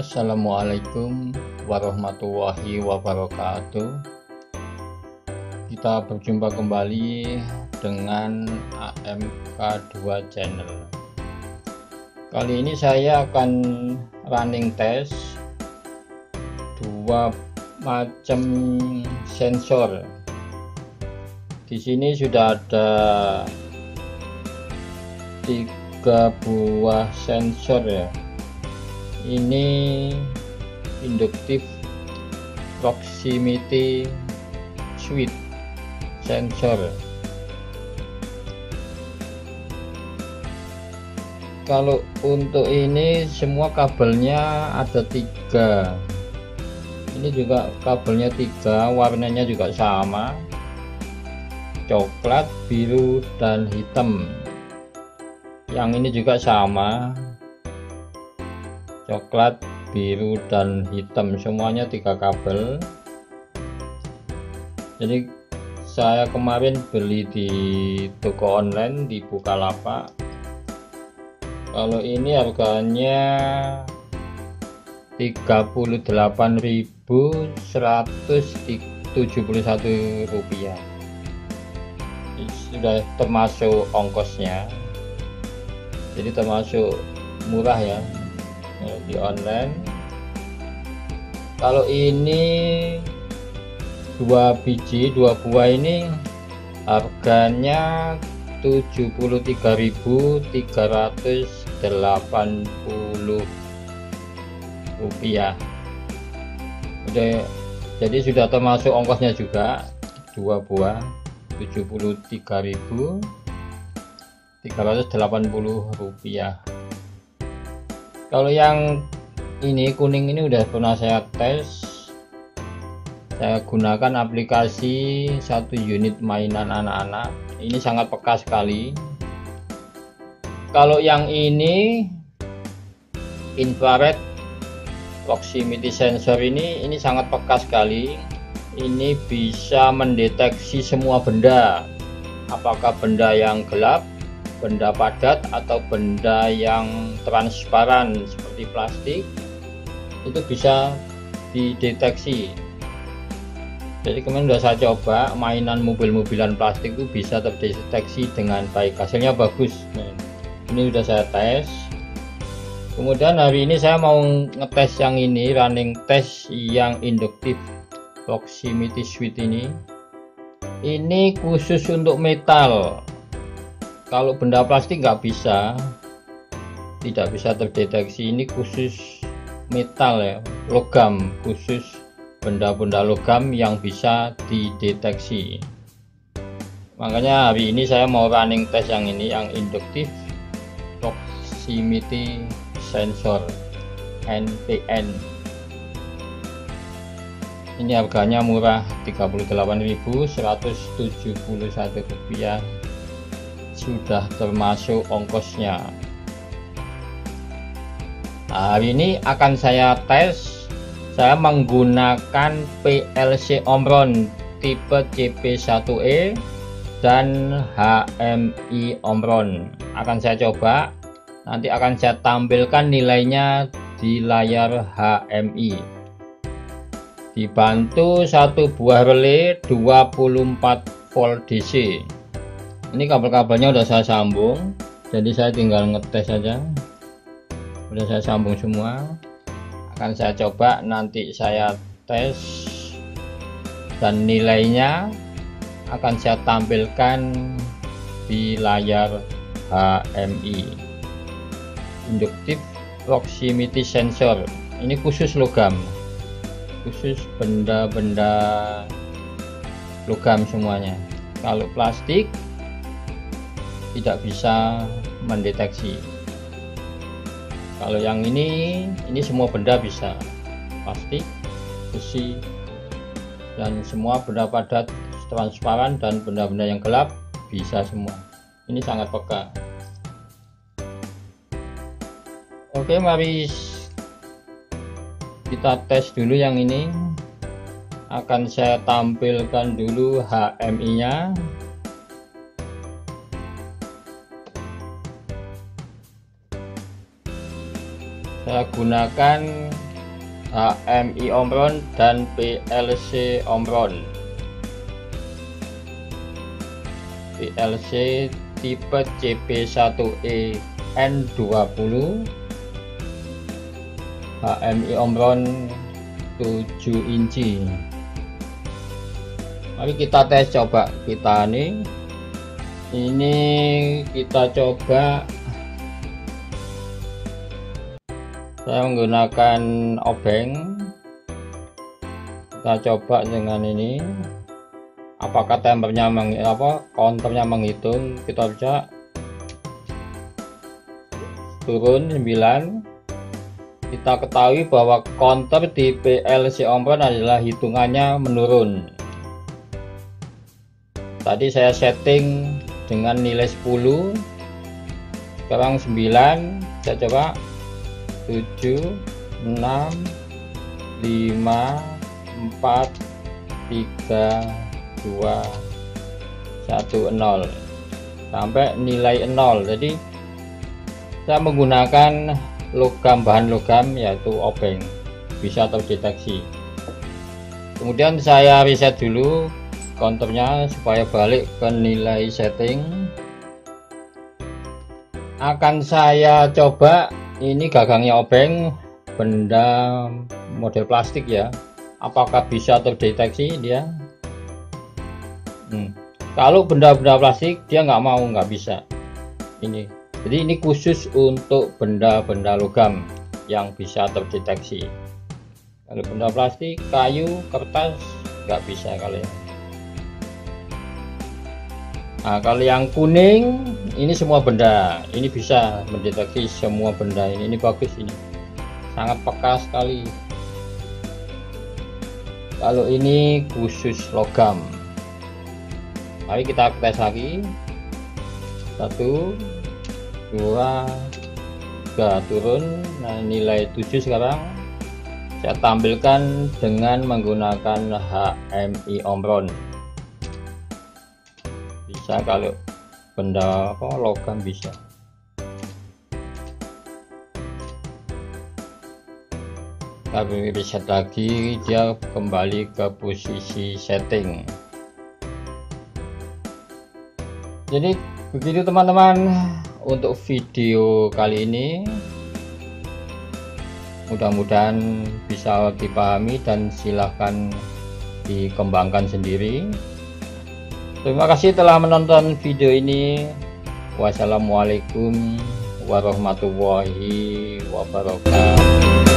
Assalamualaikum warahmatullahi wabarakatuh. Kita berjumpa kembali dengan AMK2 channel. Kali ini saya akan running test dua macam sensor. Di sini sudah ada tiga buah sensor ya ini induktif proximity switch sensor. Kalau untuk ini semua kabelnya ada tiga. Ini juga kabelnya tiga warnanya juga sama. Coklat biru dan hitam. Yang ini juga sama coklat biru dan hitam. Semuanya tiga kabel. Jadi saya kemarin beli di toko online di Bukalapak. Kalau ini harganya 38.171 rupiah. Sudah termasuk ongkosnya. Jadi termasuk murah ya ya, di online. Kalau ini dua biji dua buah ini harganya 73.380 rupiah. Udah jadi sudah termasuk ongkosnya juga. Dua buah 73.380 rupiah kalau yang ini kuning ini udah pernah saya tes. Saya gunakan aplikasi satu unit mainan anak-anak. Ini sangat peka sekali. Kalau yang ini infrared proximity sensor ini ini sangat peka sekali. Ini bisa mendeteksi semua benda. Apakah benda yang gelap benda padat atau benda yang transparan seperti plastik itu bisa dideteksi. Jadi kemarin sudah saya coba mainan mobil-mobilan plastik itu bisa terdeteksi dengan baik. Hasilnya bagus. Ini sudah saya tes. Kemudian hari ini saya mau ngetes yang ini running test yang induktif proximity switch ini. Ini khusus untuk metal kalau benda plastik nggak bisa tidak bisa terdeteksi. Ini khusus metal ya logam. Khusus benda-benda logam yang bisa dideteksi. Makanya hari ini saya mau running test yang ini yang induktif. Proximity sensor NPN ini harganya murah 38.171 rupiah sudah termasuk ongkosnya. Hari ini akan saya tes saya menggunakan PLC Omron tipe CP1E dan HMI Omron. Akan saya coba nanti akan saya tampilkan nilainya di layar HMI dibantu satu buah relay 24 volt DC ini kabel-kabelnya udah saya sambung. Jadi saya tinggal ngetes saja udah saya sambung semua. Akan saya coba nanti saya tes dan nilainya akan saya tampilkan di layar HMI induktif proximity sensor. Ini khusus logam. Khusus benda-benda logam semuanya. Kalau plastik tidak bisa mendeteksi. Kalau yang ini ini semua benda bisa. Plastik besi dan semua benda padat transparan dan benda-benda yang gelap bisa semua. Ini sangat peka. Oke mari kita tes dulu yang ini. Akan saya tampilkan dulu HMI nya saya gunakan HMI Omron dan PLC Omron. PLC tipe CP1E N20 HMI Omron 7 inci. Mari kita tes coba kita nih. Ini kita coba saya menggunakan obeng. Kita coba dengan ini. Apakah tempernya meng, apa counternya menghitung? Kita bisa turun 9 kita ketahui bahwa counter di PLC Omron adalah hitungannya menurun. Tadi saya setting dengan nilai 10 sekarang 9 saya coba 7 6 5 4 3 2 1 0 sampai nilai 0 jadi saya menggunakan logam bahan logam yaitu obeng. Bisa terdeteksi. Kemudian saya reset dulu konturnya supaya balik ke nilai setting. Akan saya coba ini gagangnya obeng benda model plastik ya. Apakah bisa terdeteksi dia? Hmm. kalau benda-benda plastik dia nggak mau nggak bisa. Ini. Jadi ini khusus untuk benda-benda logam yang bisa terdeteksi. Kalau benda plastik kayu kertas nggak bisa kalian. Nah kalau yang kuning ini semua benda. Ini bisa mendeteksi semua benda ini. Ini bagus ini. Sangat peka sekali. Kalau ini khusus logam. Mari kita tes lagi. Satu dua tiga turun. Nah nilai 7 sekarang. Saya tampilkan dengan menggunakan HMI Omron. Bisa kalau benda apa logam bisa. Tapi reset lagi dia kembali ke posisi setting. Jadi begitu teman-teman untuk video kali ini mudah-mudahan bisa dipahami dan silahkan dikembangkan sendiri terima kasih telah menonton video ini. Wassalamualaikum warahmatullahi wabarakatuh